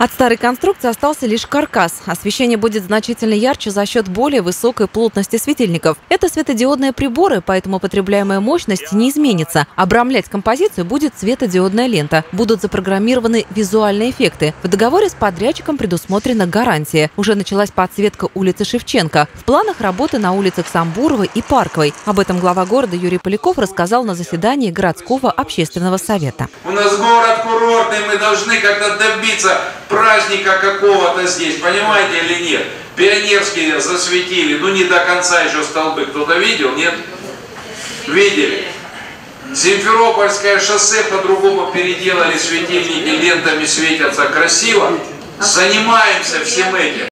От старой конструкции остался лишь каркас. Освещение будет значительно ярче за счет более высокой плотности светильников. Это светодиодные приборы, поэтому потребляемая мощность не изменится. Обрамлять композицию будет светодиодная лента. Будут запрограммированы визуальные эффекты. В договоре с подрядчиком предусмотрена гарантия. Уже началась подсветка улицы Шевченко. В планах работы на улицах Самбурова и Парковой. Об этом глава города Юрий Поляков рассказал на заседании городского общественного совета. У нас город курортный, мы должны как-то добиться праздника какого-то здесь, понимаете или нет? Пионерские засветили, ну не до конца еще столбы. Кто-то видел, нет? Видели? Симферопольское шоссе по-другому переделали, светильники лентами светятся красиво. Занимаемся всем этим.